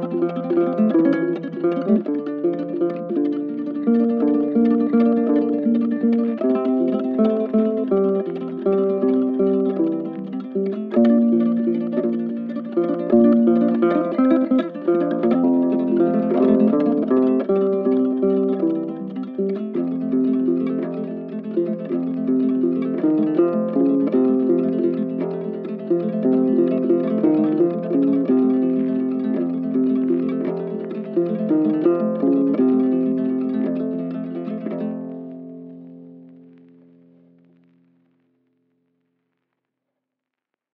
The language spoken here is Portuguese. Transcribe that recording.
Música